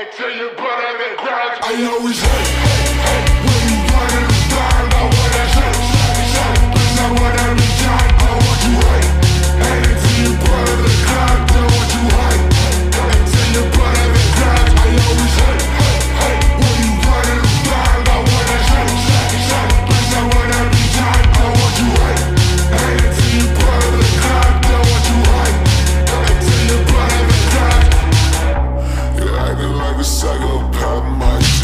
Until you the ground. I always hate, psychopath my.